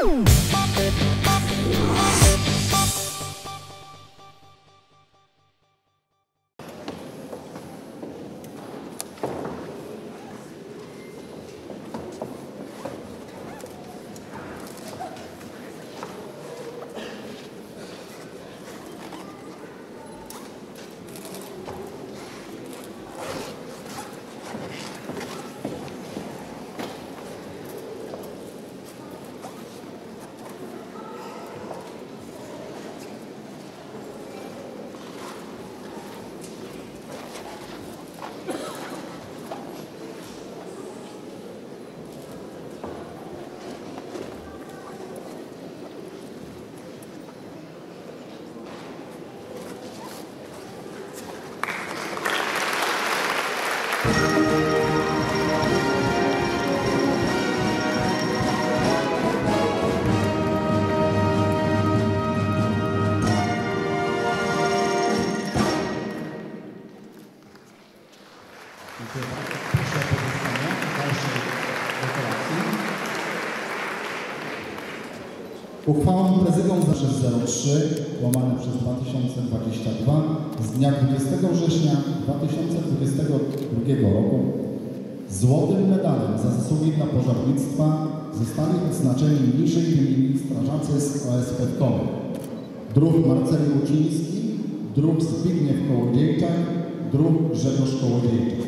Música Uchwałą Prezydium za 603 łamane przez 2022 z dnia 20 września 2022 roku złotym medalem za zasługi dla pożarnictwa zostali odznaczeni niżej wymienieni strażacy z OSP Kole. Druh Marceli Łuciński, druh Zbigniew Kołodziejczak, druh Grzegorz Kołodziejczak.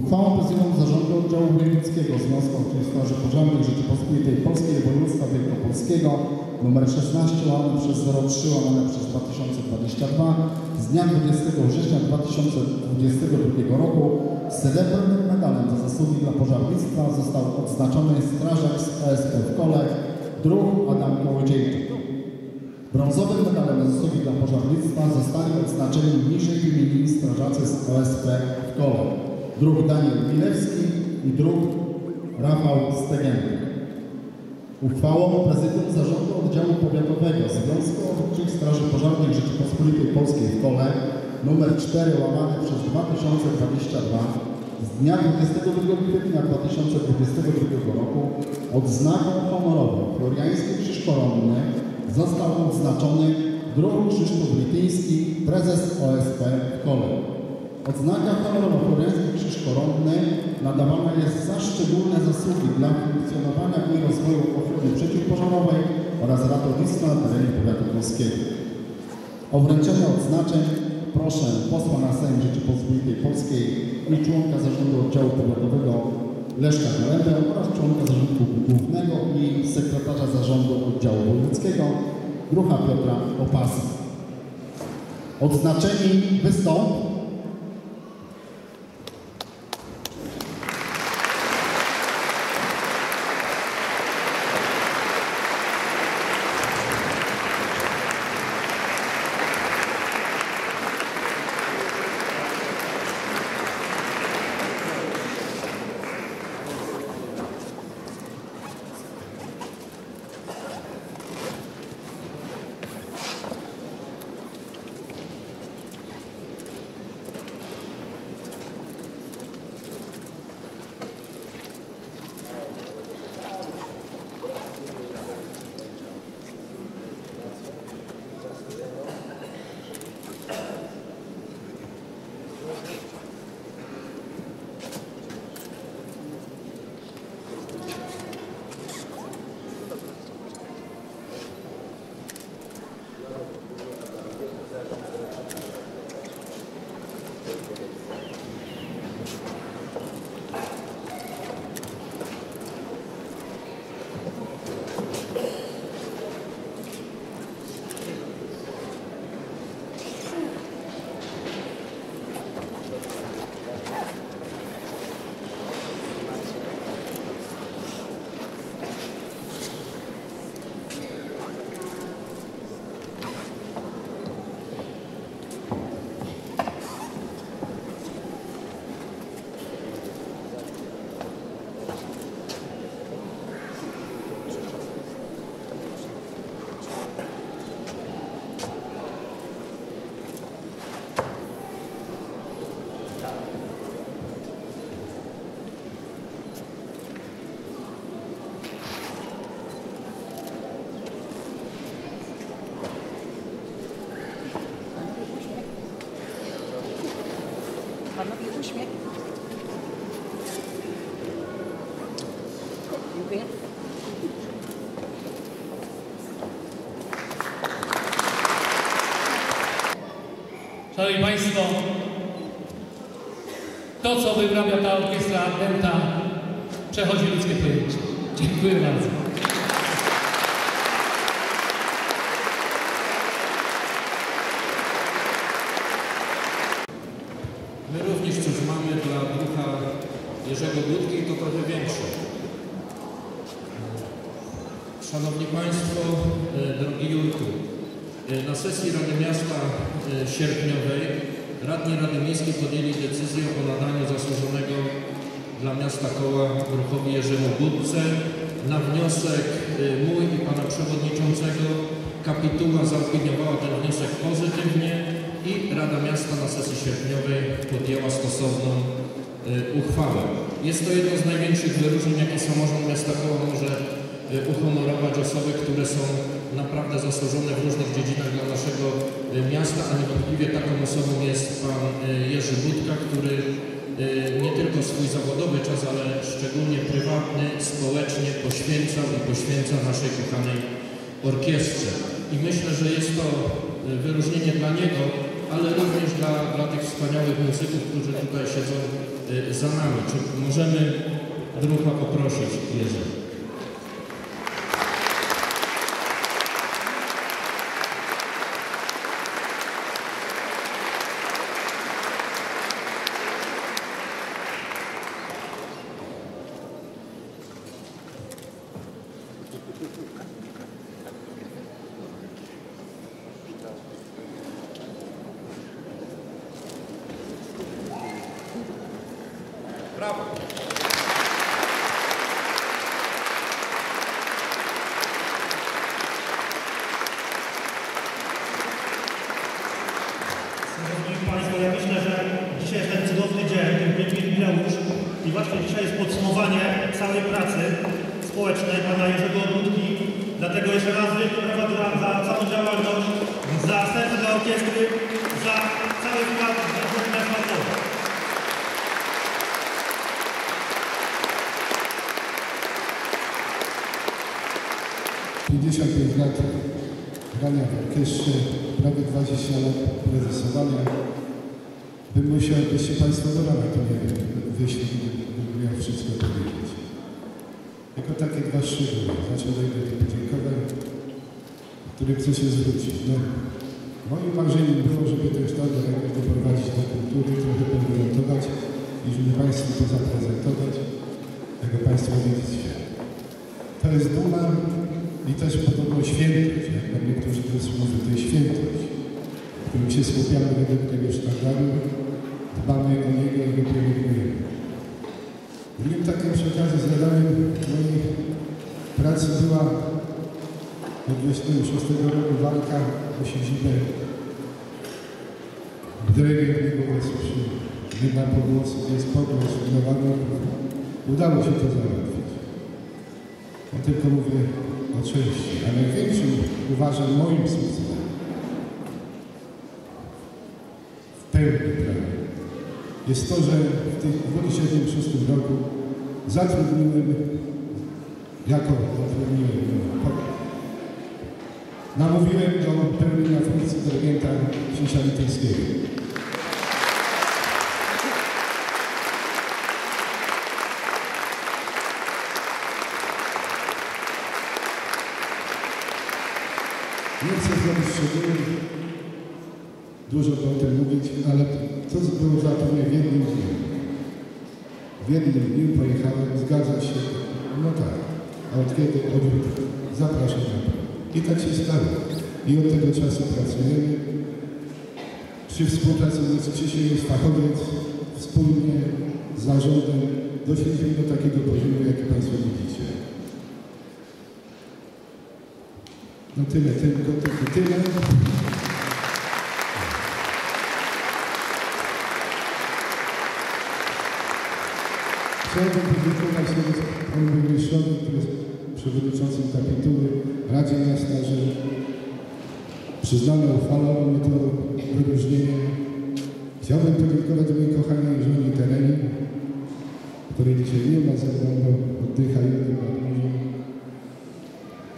Uchwałą Prezydium Zarządu Oddziału Wojewódzkiego Związku Straży Pożarnych Rzeczypospolitej Polskiej Województwa Wielkopolskiego nr 16 łamane przez 03 łamane przez 2022 z dnia 20 września 2022 roku srebrnym medalem za zasługi dla pożarnictwa został odznaczony strażak z OSP w Kole, druh Adam Kołodziejczyk. Brązowym medalem za zasługi dla pożarnictwa zostali odznaczeni niżej wymienieni strażacy z OSP w Kole. Druh Daniel Milewski i druh Rafał Stegenty. Uchwałą Prezydium Zarządu Oddziału Powiatowego Związku Ochotniczych Straży Pożarnych Rzeczypospolitej Polskiej w Kole nr 4 łamane przez 2022 z dnia 22 kwietnia 2022 roku odznaką honorową Floriański Krzyż Koronny został odznaczony druh Krzysztof Lityński, prezes OSP w Kole. Odznaka honorowa Floriański Krzyż Koronny nadawana jest za szczególne zasługi dla funkcjonowania i rozwoju ochrony przeciwpożarowej oraz ratownictwa na terenie powiatu polskiego. O wręczenie odznaczeń proszę posła na Sejm Rzeczypospolitej Polskiej i członka Zarządu Oddziału Powiatowego Leszka Galembę oraz członka Zarządu Głównego i sekretarza Zarządu Oddziału Wojewódzkiego Grucha Piotra Opasa. Odznaczeni wystąp Szanowni Państwo, to co wyprawia ta orkiestra Denta przechodzi ludzkie pojęcie. Dziękuję bardzo. My również coś mamy dla ducha Jerzego Dudki i to trochę większe. Szanowni Państwo, e, drogi Jurku, na sesji Rady Miasta e, sierpniowej radni Rady Miejskiej podjęli decyzję o nadaniu zasłużonego dla miasta koła ruchowi Jerzemu Budce. Na wniosek e, mój i pana przewodniczącego kapituła zaopiniowała ten wniosek pozytywnie i Rada Miasta na sesji sierpniowej podjęła stosowną e, uchwałę. Jest to jedno z największych wyróżnień, jakie samorząd miasta Koła może e, uhonorować osoby, które są naprawdę zasłużone w różnych dziedzinach dla naszego e, miasta, a niewątpliwie taką osobą jest pan e, Jerzy Budka, który e, nie tylko swój zawodowy czas, ale szczególnie prywatny, społecznie poświęcał i poświęca naszej kochanej orkiestrze. I myślę, że jest to wyróżnienie dla niego, ale również dla, dla tych wspaniałych muzyków, którzy tutaj siedzą za nami. Czy możemy drucha poprosić, Jerzy? Brawo! Szanowni Państwo, ja myślę, że dzisiaj jest ten cudowny dzień, ten piękny jubileusz i właśnie dzisiaj jest podsumowanie całej pracy społecznej Pana Jerzego Dudki. Dlatego jeszcze raz wielkie brawa dla, za całą działalność, za serce dla orkiestry, za cały wkład miasta Koła. Pięćdziesiąt pięć lat grania w orkiestrze, prawie 20 lat prezesowania. Bym musiał, byście Państwo do rana to nie wiem, wyśli, bym miał wszystko powiedzieć. Tylko takie dwa szczegóły. Znaczy dojdę do podziękowań, których chcę się zwrócić. No, moim marzeniem było, żeby ten kształt najpierw doprowadzić do kultury, trochę podremontować i żeby Państwu to zaprezentować, jako Państwo widzicie. To jest duma i też podobno świętość, jak niektórzy to mówią, to jest świętość, w którym się skupiamy według tego sztandaru, dbamy o niego i go pielęgnujemy. Drugim takim przy okazji zadaniem mojej pracy była od 26 roku walka o siedzibę w Drewie Gniewowe-Suszy. Nie ma pogłosu, jest pogłos udawanych. Udało się to załatwić. Ja tylko mówię o części, a największym uważam moim sukcesem w pełni jest to, że w tym 2006 roku zatrudniłem jako zatrudniłem, po- namówiłem do pełnienia funkcji dyrygenta Krzysia Litewskiego. Nie chcę zrobić szczegółów, dużo o tym mówić, ale to było zapewne w jednym dniu. W jednym dniu pojechałem, zgadza się, no tak, a od kiedy? Od jutra. Zapraszam na to. I tak się stało. I od tego czasu pracujemy. Przy współpracy z Krzysiem jest fachowiec, wspólnie z zarządem doszliśmy do takiego poziomu, jaki Państwo widzicie. No tyle, tylko, tylko tyle. Chciałbym podziękować nawet panu burmistrzowi, który jest przewodniczącym kapituły, Radzie Miasta, że przyznano, uchwalono mi to wyróżnienie. Chciałbym podziękować mojej kochanej żonie Tereni, której dzisiaj nie ma ze mną, bo oddycha jednym nad morzem.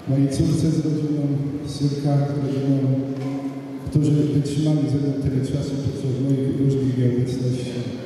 Mojej córce z rodziną, synka z rodziną, którzy wytrzymali ze mną tyle czasu podczas mojej różnych nieobecności.